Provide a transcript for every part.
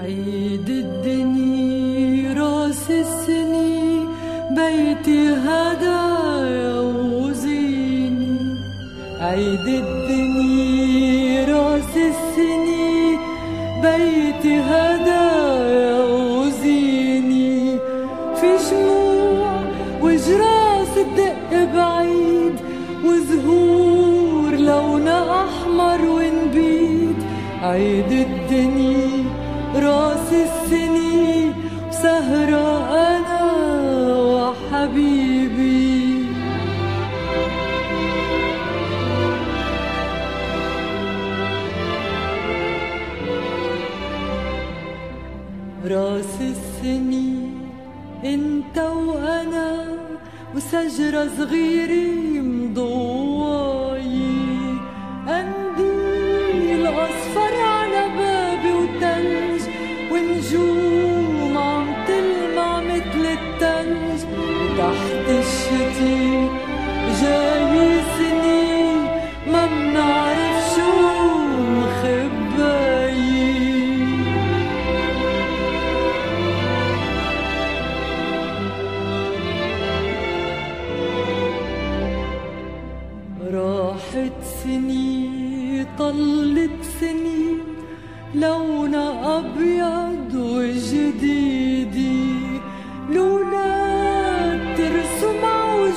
عيد الدنيا راس السني بيتي هدايا وزيني. عيد الدنيا راس السني بيتي هدايا وزيني. في شموع وجراس الدق بعيد وزهور لونها أحمر ونبيد عيد الدنيا راس السنين وسهرة أنا وحبيبي راس السنين انت وأنا وشجرة صغيرة جاي سنين ما منعرف شو راحت سنين طلت سنين لونها أبيض.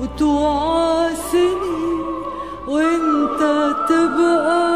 وتوعى سنين وانت تبقى